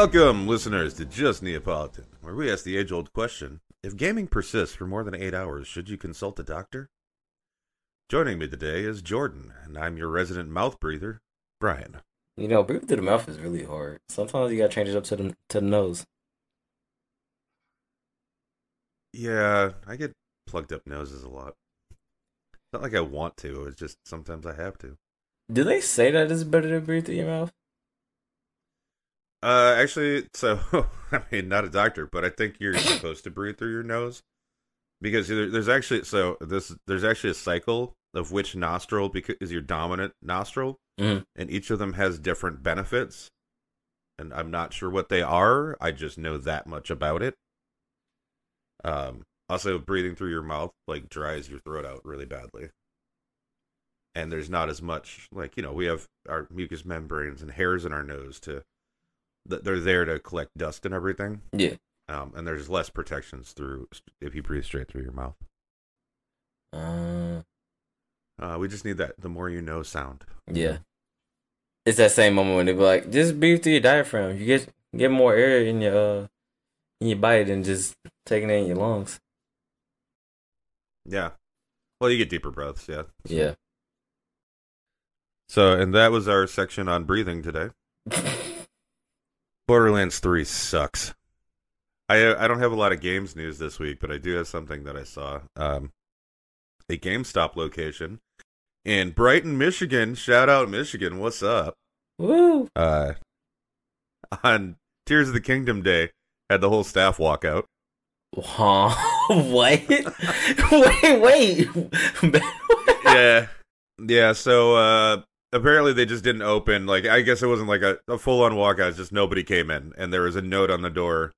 Welcome, listeners, to Just Neapolitan, where we ask the age old question if gaming persists for more than eight hours, should you consult a doctor? Joining me today is Jordan, and I'm your resident mouth breather, Bryan. You know, breathing through the mouth is really hard. Sometimes you gotta change it up to the to the nose. Yeah, I get plugged up noses a lot. It's not like I want to, it's just sometimes I have to. Do they say that it's better to breathe through your mouth? Uh, actually, so I mean, not a doctor, but I think you're supposed to breathe through your nose because there's actually so this there's actually a cycle of which nostril because is your dominant nostril, Mhm. and each of them has different benefits, and I'm not sure what they are. I just know that much about it. Um, also, breathing through your mouth like dries your throat out really badly. And there's not as much like you know we have our mucous membranes and hairs in our nose to they're there to collect dust and everything. Yeah. Um, and there's less protections through if you breathe straight through your mouth. Uh, Uh, we just need that the more you know sound. yeah. It's that same moment when they be like, just breathe through your diaphragm. You get get more air in your uh in your body than just taking it in your lungs. Yeah. Well, you get deeper breaths. Yeah. Yeah. So, and that was our section on breathing today. Borderlands 3 sucks. I I don't have a lot of games news this week, but I do have something that I saw. Um, a GameStop location in Brighton, Michigan. Shout out Michigan. What's up? Woo. Uh, on Tears of the Kingdom Day, had the whole staff walk out. Huh? what? wait, wait. yeah, yeah. So uh, apparently they just didn't open. Like I guess it wasn't like a, a full on walkout. It's just nobody came in, and there was a note on the door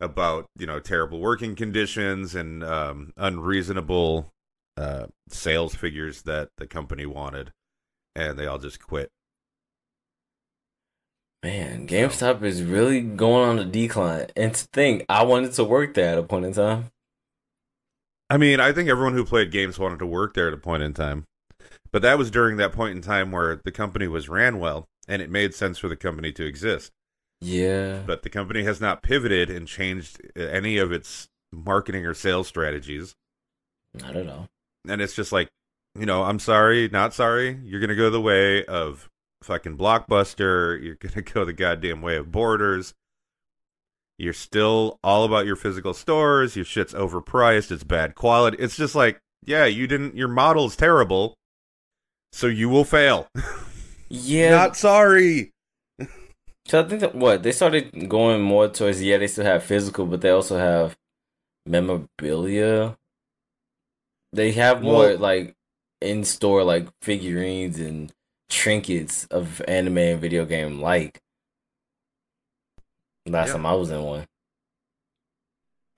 about you know terrible working conditions and um, unreasonable uh, sales figures that the company wanted, and they all just quit. Man, GameStop is really going on a decline. And to think, I wanted to work there at a point in time. I mean, I think everyone who played games wanted to work there at a point in time. But that was during that point in time where the company was ran well and it made sense for the company to exist. Yeah. But the company has not pivoted and changed uh, any of its marketing or sales strategies. I don't know. And it's just like, you know, I'm sorry, not sorry. You're going to go the way of fucking Blockbuster. You're going to go the goddamn way of Borders. You're still all about your physical stores. Your shit's overpriced. It's bad quality. It's just like, yeah, you didn't, your model's terrible. So you will fail. Yeah. Not sorry. so I think that what they started going more towards yeah, they still have physical, but they also have memorabilia. They have more Well- like in store like figurines and trinkets of anime and video game like. Last Yeah. time I was in one.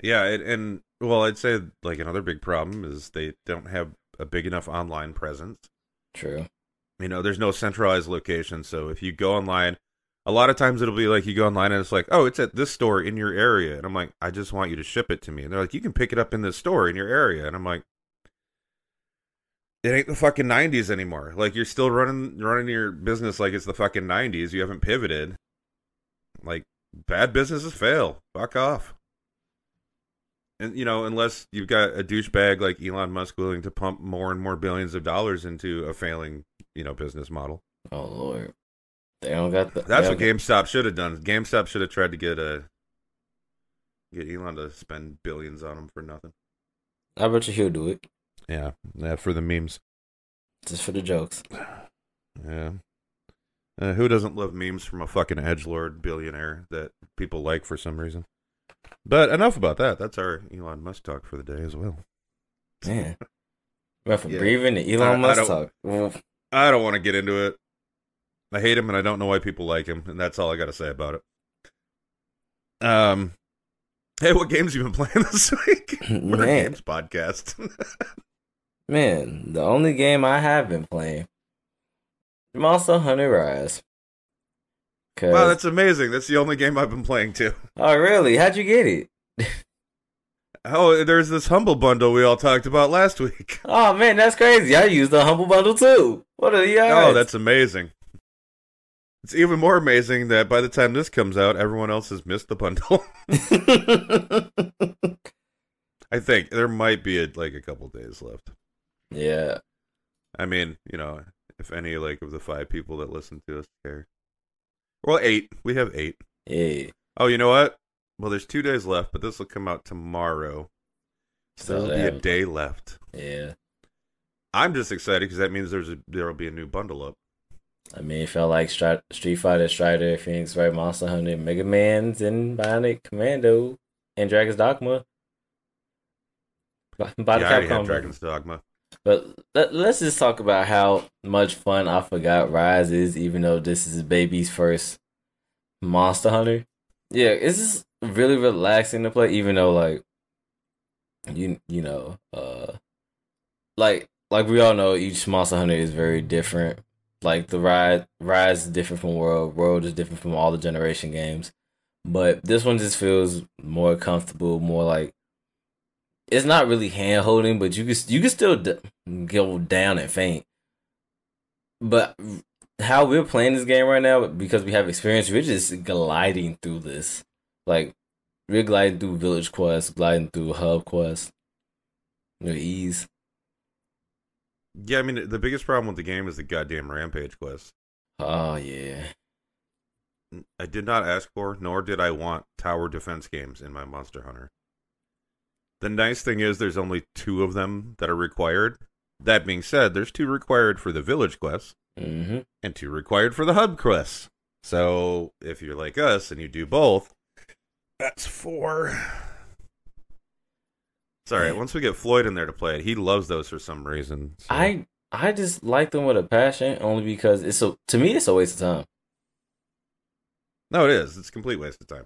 Yeah, and, and well, I'd say like another big problem is they don't have a big enough online presence. True. You know, there's no centralized location, so if you go online, a lot of times it'll be like you go online and it's like, oh, it's at this store in your area, and I'm like, I just want you to ship it to me, and they're like, you can pick it up in this store in your area, and I'm like, it ain't the fucking '90s anymore. Like you're still running running your business like it's the fucking '90s. You haven't pivoted. Like bad businesses fail. Fuck off. And you know, unless you've got a douchebag like Elon Musk willing to pump more and more billions of dollars into a failing, you know, business model. Oh lord. They don't got the That's what GameStop should have done. GameStop should have tried to get a get Elon to spend billions on him for nothing. I bet you he'll do it. Yeah, yeah, for the memes. Just for the jokes. Yeah. Uh, who doesn't love memes from a fucking edge lord billionaire that people like for some reason? But enough about that. That's our Elon Musk talk for the day as well. Man. Went from Yeah. breathing to I- I Elon Musk don't- talk. Well, I don't want to get into it. I hate him and I don't know why people like him, and that's all I got to say about it. Um, hey, what games you been playing this week? Man. games podcast. Man, the only game I have been playing, Monster Hunter Rise. Cause, wow, that's amazing. That's the only game I've been playing too. oh really? How'd you get it? Oh, there's this humble bundle we all talked about last week. Oh man, that's crazy. I used the humble bundle too. What are you? Oh, that's amazing. It's even more amazing that by the time this comes out, everyone else has missed the bundle. I think there might be a, like a couple days left. yeah. I mean, you know, if any like of the five people that listen to us care. Well, eight. We have eight. Yeah. Oh, you know what? Well, there's two days left, but this will come out tomorrow. So there'll be a day left. Yeah. I'm just excited because that means there's a there'll be a new bundle up. I mean, it felt like Stri- Street Fighter, Strider, Phoenix Wright, Monster Hunter, Mega Man's, and Bionic Commando, and Dragon's Dogma. By, by the I already had Dragon's Dogma. But let, let's just talk about how much fun I forgot Rise is, even though this is baby's first Monster Hunter. Yeah, it's just really relaxing to play, even though like you you know, uh like like we all know each Monster Hunter is very different. Like the ride Rise is different from World, World is different from all the generation games. But this one just feels more comfortable, more like it's not really hand holding, but you can you can still d- go down and faint. But how we're playing this game right now, because we have experience, we're just gliding through this. Like we're gliding through village quests, gliding through hub quests, with ease. Yeah, I mean the biggest problem with the game is the goddamn rampage quest. Oh yeah, I did not ask for, nor did I want tower defense games in my Monster Hunter. The nice thing is there's only two of them that are required. That being said, there's two required for the village quests mm-hmm. and two required for the hub quests. So if you're like us and you do both, that's four. It's all right. Once we get Floyd in there to play it, he loves those for some reason. so- I I just like them with a passion, only because it's a to me it's a waste of time. No, it is. It's a complete waste of time.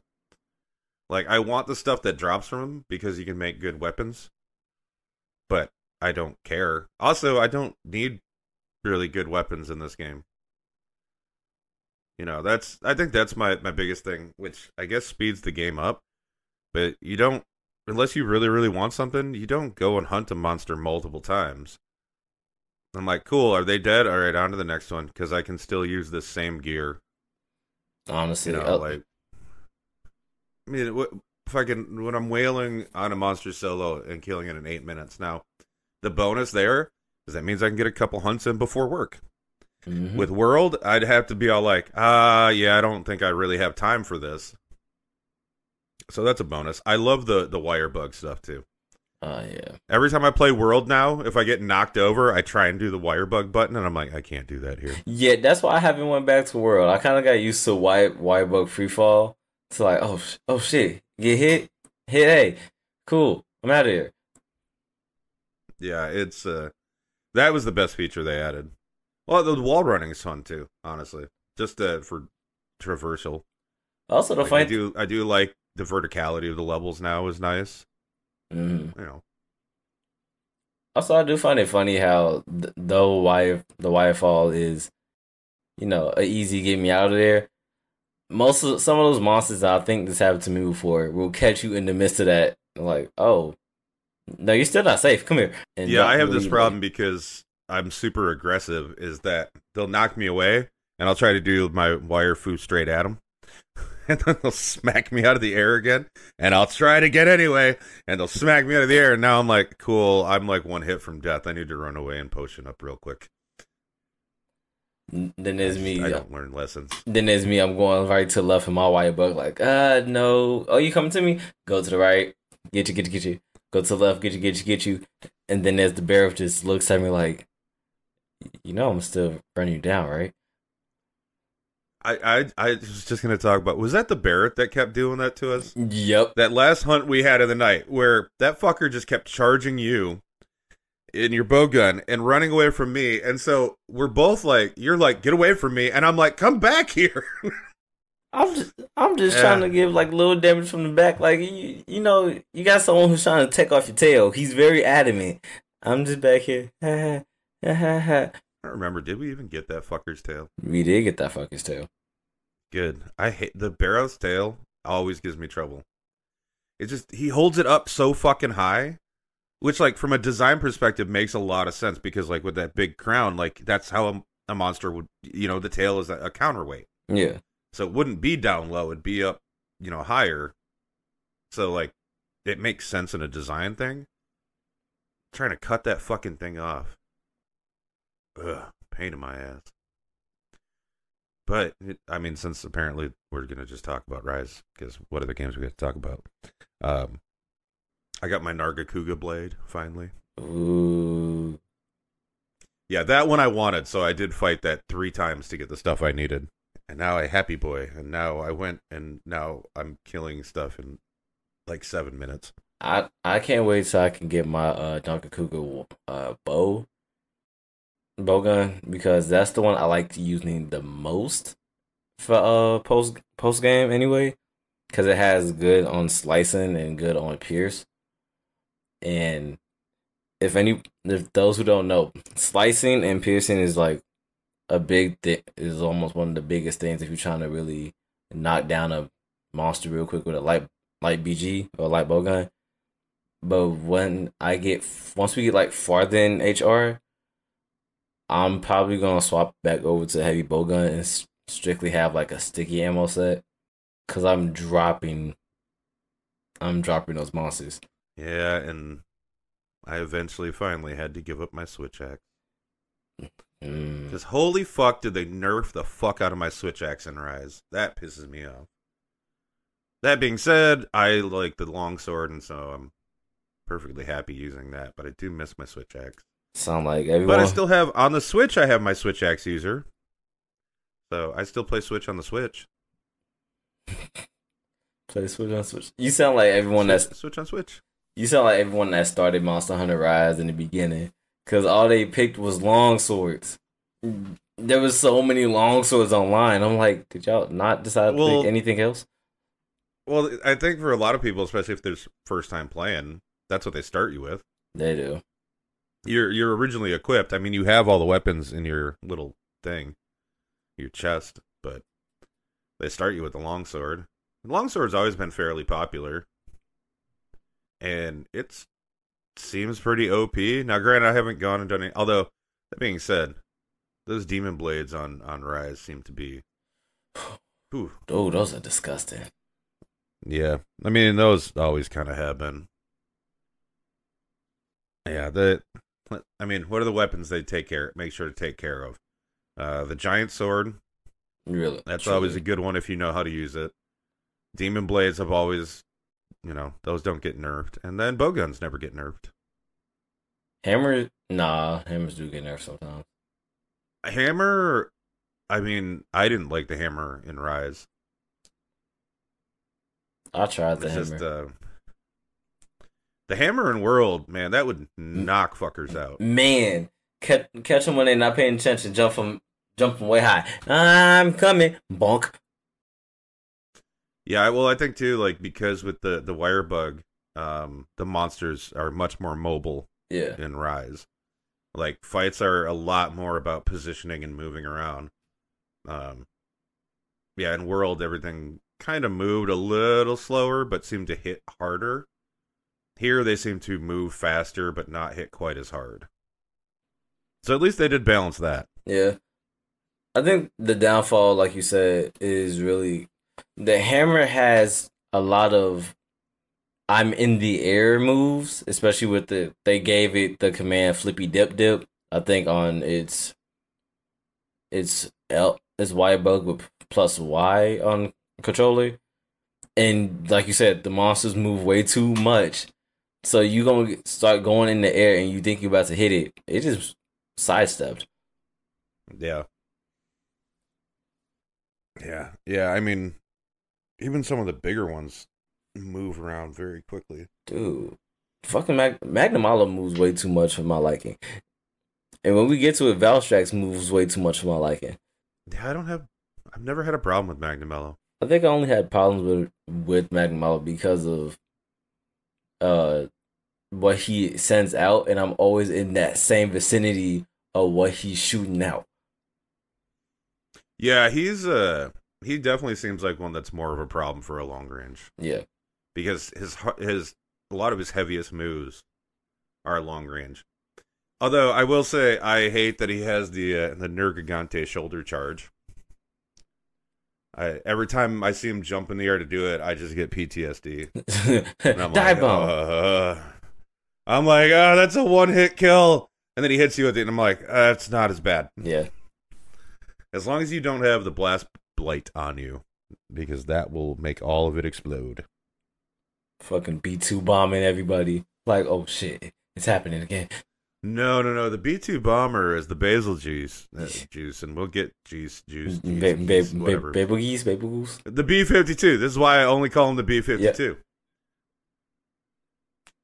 Like I want the stuff that drops from them because you can make good weapons, but I don't care. Also, I don't need really good weapons in this game. You know, that's I think that's my my biggest thing, which I guess speeds the game up. But you don't unless you really really want something, you don't go and hunt a monster multiple times. I'm like, cool. Are they dead? All right, on to the next one because I can still use this same gear Honestly, you know, Uh, like I mean, wh- if I can, when I'm wailing on a monster solo and killing it in eight minutes. Now, the bonus there is that means I can get a couple hunts in before work. mhm. With World, I'd have to be all like, ah, yeah, I don't think I really have time for this. So that's a bonus. I love the the wire bug stuff too. oh yeah, Every time I play World now, if I get knocked over, I try and do the wire bug button, and I'm like, I can't do that here. yeah. That's why I haven't went back to World. I kind of got used to wire wire bug free fall. It's like oh oh shit, get hit, hit. Hey, cool. I'm out of here. Yeah, it's uh that was the best feature they added. Well, the wall running is fun too, honestly. Just uh, for traversal. Also, the Like, I do I do like the verticality of the levels now is nice. Mhm. You know. Also, I do find it funny how th- though wire the wirefall is, you know, a easy get me out of there. Most of some of those monsters I think this happened to me before will catch you in the midst of that. Like, oh, no, you're still not safe. Come here. And yeah, I have this problem because I'm super aggressive is that they'll knock me away and I'll try to do my wire foo straight at them. And then they'll smack me out of the air again, and I'll try it again anyway, and they'll smack me out of the air. And now I'm like, cool, I'm like one hit from death. I need to run away and potion up real quick. Then there's me. I don't learn lessons. Then there's me. I'm going right to left in my wire bug. Like, uh, no. Oh, you coming to me? Go to the right. Get you, get you, get you. Go to the left. Get you, get you, get you. And then there's the bear just looks at me like, you know, I'm still running you down, right? I, I I was just gonna talk about was that the Barroth that kept doing that to us? Yep. That last hunt we had of the night where that fucker just kept charging you in your bow gun and running away from me. And so we're both like, you're like, get away from me, and I'm like, come back here. I'm just, I'm just Yeah. trying to give like little damage from the back. Like you, you know, you got someone who's trying to take off your tail. He's very adamant. I'm just back here. Ha, ha, ha, ha. I remember, did we even get that fucker's tail? we did get that fucker's tail. Good. I hate the Barroth's tail always gives me trouble. It just he holds it up so fucking high, which like from a design perspective makes a lot of sense because like with that big crown, like that's how a, a monster would you know, the tail is a, a counterweight. Yeah. So it wouldn't be down low, it'd be up, you know, higher. So like it makes sense in a design thing. trying to cut that fucking thing off. Ugh, pain in my ass. But it, I mean, since apparently we're gonna just talk about Rise, because what other games we got to talk about? Um, I got my Nargacuga blade finally. Ooh. Yeah, that one I wanted, so I did fight that three times to get the stuff I needed. And now I happy boy, and now I went and now I'm killing stuff in like seven minutes. I I can't wait so I can get my uh Donkey Cougar uh bow bow gun because that's the one I like using the most for uh post post game anyway because it has good on slicing and good on pierce and if any if those who don't know slicing and piercing is like a big thing is almost one of the biggest things if you're trying to really knock down a monster real quick with a light light BG or light bow gun but when I get once we get like farther in HR, I'm probably gonna swap back over to heavy bowgun and strictly have like a sticky ammo set, cause I'm dropping, I'm dropping those monsters. Yeah, and I eventually finally had to give up my switch axe. Mm. Because holy fuck, did they nerf the fuck out of my switch axe in Rise? That pisses me off. That being said, I like the longsword, and so I'm perfectly happy using that. But I do miss my switch axe. Sound like everyone. But I still have on the Switch. I have my Switch axe user, so I still play Switch on the Switch. play Switch on Switch. You sound like everyone that's Switch, Switch on Switch. You sound like everyone that started Monster Hunter Rise in the beginning, cause all they picked was long swords. There was so many long swords online. I'm like, did y'all not decide to pick anything else? Well, I think for a lot of people, especially if there's first time playing, that's what they start you with. They do. You're you're originally equipped. I mean, you have all the weapons in your little thing, your chest, but they start you with the longsword. The longsword's always been fairly popular, and it seems pretty OP. Now, granted, I haven't gone and done it. Although that being said, those demon blades on on Rise seem to be. Ooh, Oh, those are disgusting. yeah, I mean those always kind of have been. Yeah, the I mean, what are the weapons they take care make sure to take care of? Uh the giant sword, Really, that's truly. always a good one if you know how to use it. Demon blades have always, you know, those don't get nerfed. And then bowguns never get nerfed. hammer. Nah, hammers do get nerfed sometimes. Hammer I mean, I didn't like the hammer in Rise. I tried the It's hammer. just uh the hammer in World, man, that would knock fuckers out. Man, catch, catch them when they're not paying attention. Jump from jump from way high. I'm coming. Bonk. Yeah, well, I think too, like because with the the wire bug, um, the monsters are much more mobile Yeah. in Rise. Like fights are a lot more about positioning and moving around. Um, yeah, in World, everything kind of moved a little slower, but seemed to hit harder. Here, they seem to move faster, but not hit quite as hard. So at least they did balance that. Yeah. I think the downfall, like you said, is really the hammer has a lot of I'm in the air moves, especially with the they gave it the command flippy dip dip. I think on its it's L it's Y bug with plus Y on controller. And like you said, the monsters move way too much. So you gonna start going in the air and you think you're about to hit it. It just sidestepped. Yeah. Yeah. Yeah. I mean, even some of the bigger ones move around very quickly. Dude, fucking Mag- Magnum moves way too much for my liking. And when we get to it, Valstrax moves way too much for my liking. Yeah, I don't have. I've never had a problem with Magnamalo. I think I only had problems with with Magnum because of uh what he sends out, and I'm always in that same vicinity of what he's shooting out. Yeah, he's uh he definitely seems like one that's more of a problem for a long range Yeah, because his his a lot of his heaviest moves are long range. Although I will say I hate that he has the uh, the Nergigante shoulder charge. I every time I see him jump in the air to do it, I just get PTSD. I'm Dive like, bomb. uh, I'm like, oh, that's a one hit kill. And then he hits you with it, and I'm like, uh, not as bad. yeah. As long as you don't have the blast blight on you, because that will make all of it explode. Fucking B two bombing everybody. Like, oh shit, it's happening again. No, no, no. The B2 bomber is the Bazelgeuse, uh, juice, and we'll get juice, juice, juice, Ba- ba- juice, ba- whatever. Baby geese, baby goose. The B52. This is why I only call him the B52.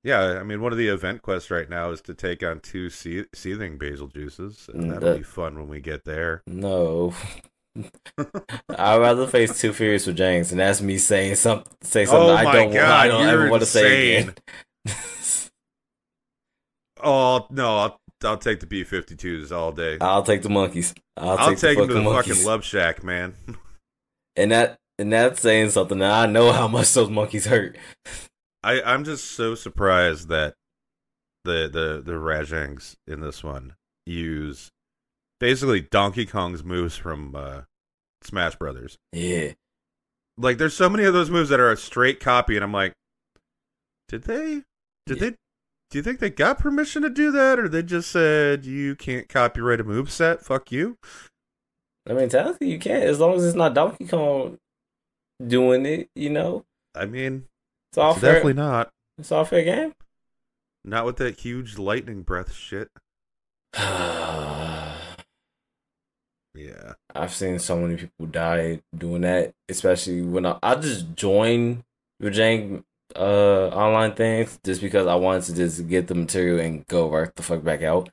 Yeah, I mean, one of the event quests right now is to take on two see- seething Bazelgeuses. And Mm, that'll that- be fun when we get there. No. I'd rather face Two Furious Rajangs, and that's me saying some say something Oh I don't God, I don't ever want to say again. Oh no, I'll, I'll take the B52s all day. I'll take the monkeys. I'll, I'll take, take the him to the monkeys. fucking love shack, man. and that and that's saying something. I know how much those monkeys hurt. I I'm just so surprised that the the the Rajangs in this one use basically Donkey Kong's moves from uh, Smash Brothers. Yeah. Like there's so many of those moves that are a straight copy, and I'm like, did they? Did Yeah. they? Do you think they got permission to do that, or they just said you can't copyright a move set? Fuck you. I mean, technically you can't, as long as it's not Donkey Kong doing it. You know, I mean, it's all it's fair. definitely not. It's all fair game. Not with that huge lightning breath shit. Yeah. I've seen so many people die doing that, especially when I, I just join Rajang uh online things just because I wanted to just get the material and go right the fuck back out.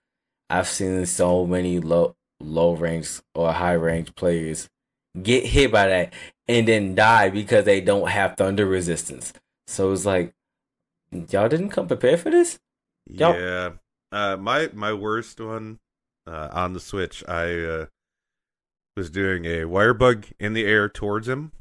I've seen so many low low range or high range players get hit by that and then die because they don't have thunder resistance. So it's like y'all didn't come prepared for this? Yup. Yeah. Uh, my my worst one uh, on the Switch, I uh, was doing a wire bug in the air towards him.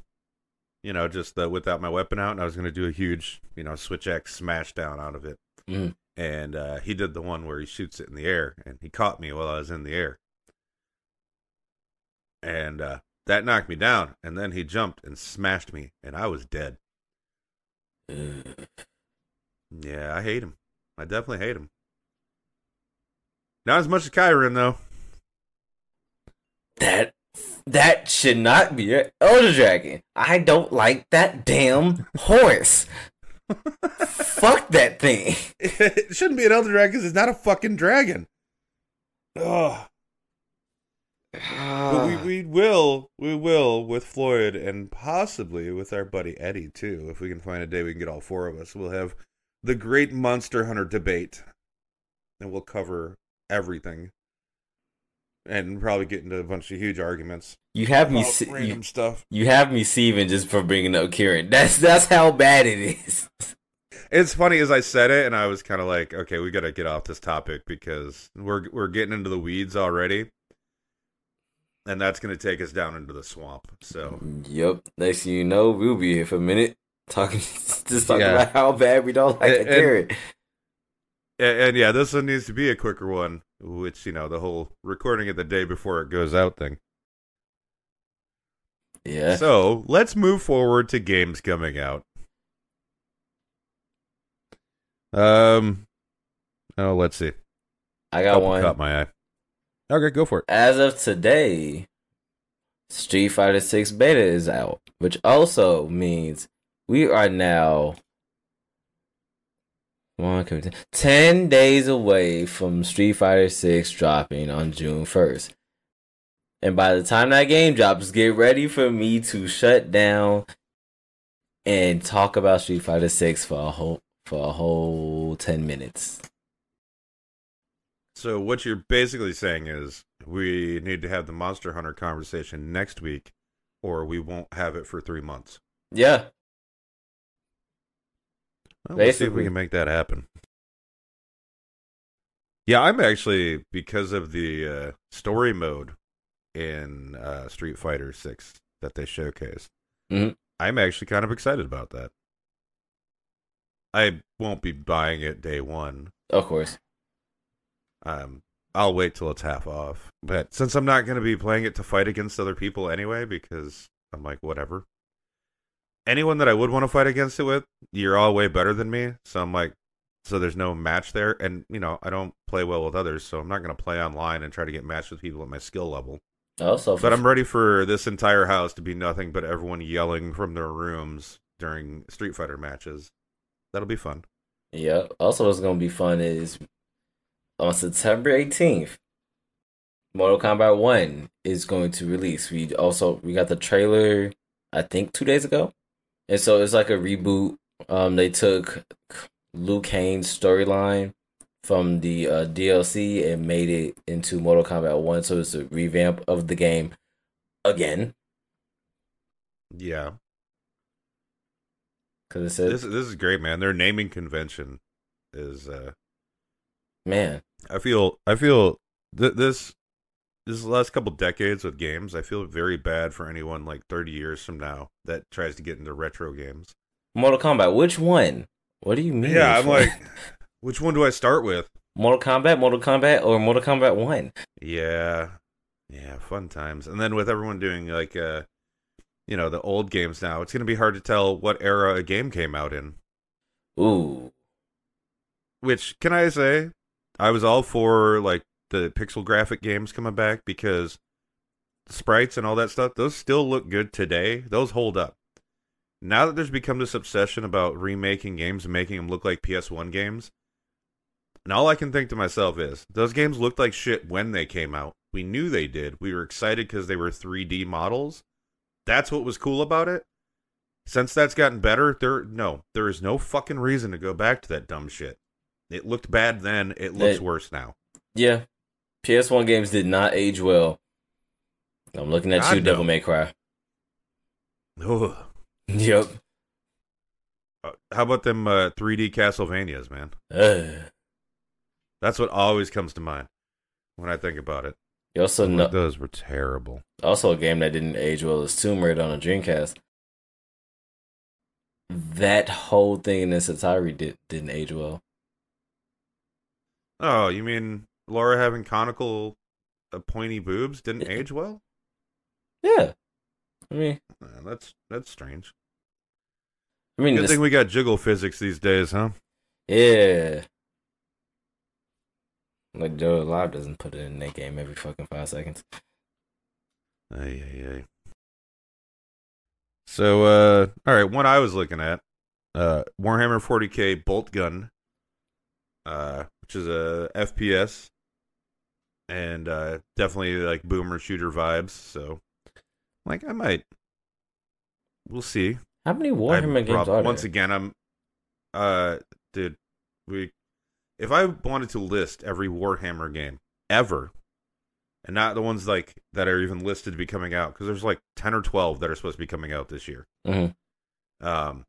You know, just uh, without my weapon out, and I was going to do a huge, you know, Switch Axe smash down out of it. Mhm. And uh, he did the one where he shoots it in the air, and he caught me while I was in the air. And uh, that knocked me down, and then he jumped and smashed me, and I was dead. Yeah, I hate him. I definitely hate him. Not as much as Kirin though. That that should not be an Elder Dragon. I don't like that damn horse. Fuck that thing. it shouldn't be an Elder Dragon because it's not a fucking dragon. Ugh. But we, we will, we will with Floyd and possibly with our buddy Eddie too. If we can find a day we can get all four of us, we'll have the great Monster Hunter debate, and we'll cover everything, and probably get into a bunch of huge arguments you have me. about Se- random you, stuff. you have me seething just for bringing up Kirin. That's that's how bad it is. It's funny as I said it, and I was kind of like, okay, we got to get off this topic because we're we're getting into the weeds already, and that's going to take us down into the swamp. So Yep. Next thing you know, we'll be here for a minute talking, just talking Yeah. about how bad we don't like And- Kirin. And, and yeah, this one needs to be a quicker one, which you know the whole recording it the day before it goes out thing. Yeah. So let's move forward to games coming out. Um, oh, let's see. I got Couple one. caught my eye. Okay, go for it. As of today, Street Fighter 6 beta is out, which also means we are now one, 10 days away from Street Fighter 6 dropping on June 1st. And by the time that game drops, get ready for me to shut down and talk about Street Fighter 6 for a whole for a whole 10 minutes. So what you're basically saying is we need to have the Monster Hunter conversation next week, or we won't have it for three months. Yeah. Well, let's see if we can make that happen. Yeah, I'm actually because of the uh, story mode in uh, Street Fighter Six that they showcased. Mhm. I'm actually kind of excited about that. I won't be buying it day one. Of course. Um, I'll wait till it's half off. But since I'm not going to be playing it to fight against other people anyway, because I'm like, whatever. Anyone that I would want to fight against it with, you're all way better than me. So I'm like, so there's no match there. And, you know, I don't play well with others. So I'm not going to play online and try to get matched with people at my skill level. Oh, also, But I'm ready for this entire house to be nothing but everyone yelling from their rooms during Street Fighter matches. That'll be fun. yeah. Also, what's gonna be fun is on September 18th, Mortal Kombat One is going to release. We also we got the trailer, I think, two days ago, and so it's like a reboot. Um, they took Liu Kang's storyline from the uh, DLC and made it into Mortal Kombat One, so it's a revamp of the game again. Yeah. Because it This this is great, man. Their naming convention is uh man, I feel I feel th- this this is the last couple decades with games, I feel very bad for anyone like 30 years from now that tries to get into retro games. Mortal Kombat. Which one? What do you mean? Yeah, I'm one? like which one do I start with? Mortal Kombat, Mortal Kombat, or Mortal Kombat One. Yeah. Yeah, fun times. And then with everyone doing like uh you know, the old games now, it's going to be hard to tell what era a game came out in. Ooh, Which can I say I was all for like the pixel graphic games coming back because sprites and all that stuff, those still look good today. Those hold up. Now that there's become this obsession about remaking games and making them look like PS1 games, and all I can think to myself is those games looked like shit when they came out. We knew they did. We were excited because they were 3D models. That's what was cool about it. Since that's gotten better, there no, there is no fucking reason to go back to that dumb shit. It looked bad then. It looks It- worse now. yeah. PS1 games did not age well. I'm looking at God, you, no. Devil May Cry. Ugh. Yep. Uh, How about them uh, 3D Castlevanias, man? Ugh. That's what always comes to mind when I think about it. You also know, those were terrible. also a game that didn't age well is Tomb Raider on a Dreamcast. That whole thing in this Atari did didn't age well. Oh, you mean Lara having conical, uh, pointy boobs didn't age well? Yeah. I mean, Uh, that's that's strange. I mean, Good this- thing we got jiggle physics these days, huh? yeah. Like Joe Live doesn't put it in that game every fucking five seconds. Ay, ay, ay. So, uh, all right, one I was looking at, uh, Warhammer 40k Boltgun, uh, which is a FPS, and uh, definitely like boomer shooter vibes. So, like, I might, we'll see. How many Warhammer games prob- are there? Once again, I'm, uh, did we, if I wanted to list every Warhammer game ever, and not the ones like that are even listed to be coming out, because there's like ten or twelve that are supposed to be coming out this year. Mhm. Um,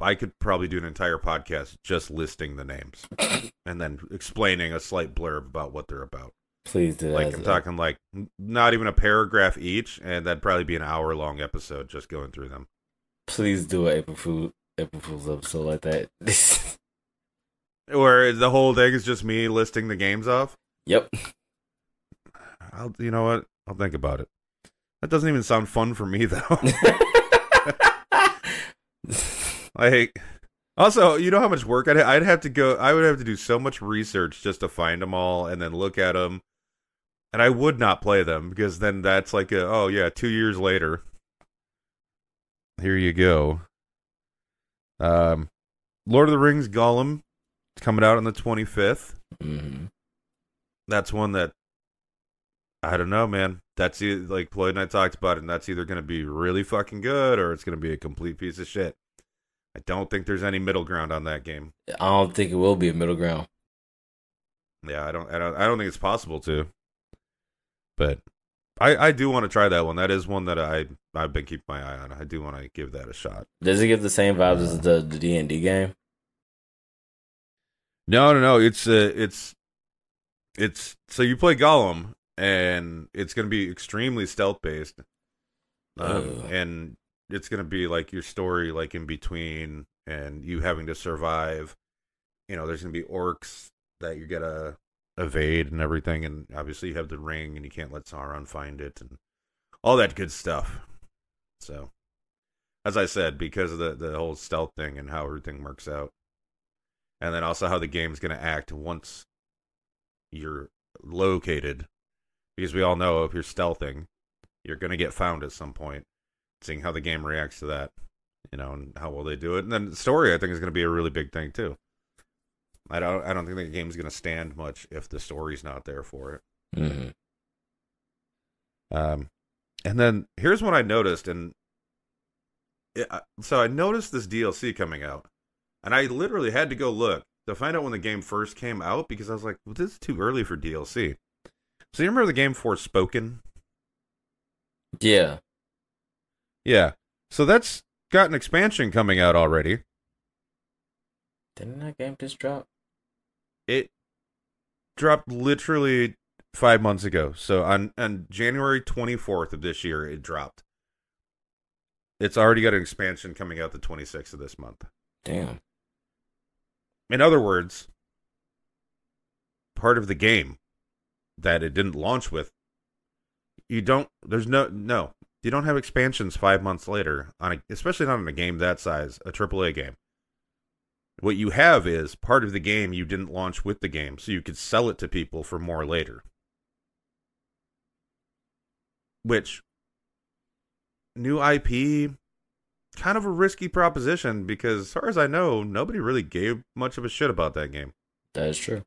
I could probably do an entire podcast just listing the names and then explaining a slight blurb about what they're about. Please do. Like. I'm talking like not even a paragraph each, and that'd probably be an hour long episode just going through them. Please do an April Fool April Fool's episode like that. Where the whole thing is just me listing the games off. yep. I'll, you know what? I'll think about it. That doesn't even sound fun for me though. like, also, you know how much work I'd I'd have to go. I would have to do so much research just to find them all and then look at them. And I would not play them because then that's like a oh yeah, two years later. Here you go. Um, Lord of the Rings Gollum, it's coming out on the twenty fifth. hmm that's one that I don't know, man. That's like Floyd and I talked about it, and that's either going to be really fucking good or it's going to be a complete piece of shit. I don't think there's any middle ground on that game. I don't think it will be a middle ground. Yeah, I don't, I don't, I don't think it's possible to. But I, I do want to try that one. That is one that I, I've been keeping my eye on. I do want to give that a shot. Does it give the same vibes as the the D and D game? No, no, no. It's uh, it's it's so you play Gollum, and it's going to be extremely stealth based, um, and it's going to be like your story, like in between, and you having to survive. You know, there's going to be orcs that you gotta evade and everything, and obviously you have the ring, and you can't let Sauron find it, and all that good stuff. So, as I said, because of the the whole stealth thing and how everything works out, and then also how the game's going to act once you're located, because we all know if you're stealthing, you're going to get found at some point. Seeing how the game reacts to that, you know, and how well they do it, and then the story I think is going to be a really big thing too. I don't I don't think the game's going to stand much if the story's not there for it. hmm Um, and then here's what I noticed, and it, so I noticed this DLC coming out, and I literally had to go look to find out when the game first came out because I was like, well, "This is too early for DLC." So you remember the game Forspoken? Yeah. Yeah. So that's got an expansion coming out already. Didn't that game just drop? It dropped literally five months ago. So on on January twenty fourth of this year, it dropped. It's already got an expansion coming out the twenty sixth of this month. Damn. In other words, part of the game that it didn't launch with, you don't. There's no no. You don't have expansions five months later on, a, especially not on a game that size, a AAA game. What you have is part of the game you didn't launch with the game, so you could sell it to people for more later. Which new IP, kind of a risky proposition because, as far as I know, nobody really gave much of a shit about that game. That is true.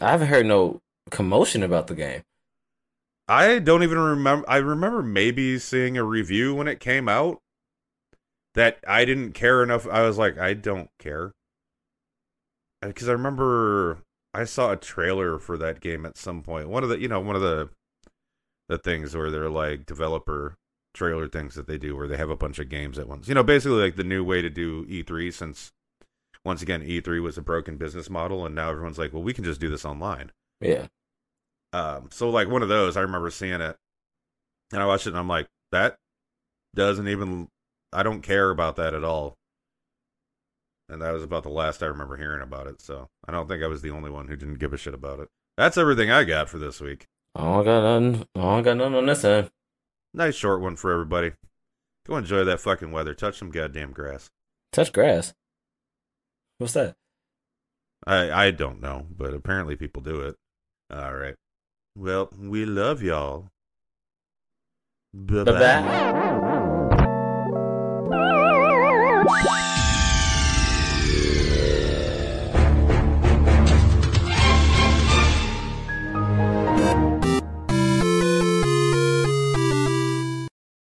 I haven't heard no commotion about the game. I don't even remember. I remember maybe seeing a review when it came out that I didn't care enough. I was like, I don't care. Uh, because I remember I saw a trailer for that game at some point. One of the, you know, one of the the things where they're like developer trailer things that they do where they have a bunch of games at once. You know, basically like the new way to do E3 since once again E3 was a broken business model and now everyone's like, well, we can just do this online. Yeah. Um, so like one of those, I remember seeing it, and I watched it, and I'm like, that doesn't even. I don't care about that at all. And that was about the last I remember hearing about it. So I don't think I was the only one who didn't give a shit about it. That's everything I got for this week. I don't got nothing. I got nothing on this end. Nice short one for everybody. Go enjoy that fucking weather. Touch some goddamn grass. Touch grass. What's that? I I don't know, but apparently people do it. All right. Well, we love y'all. Bye bye.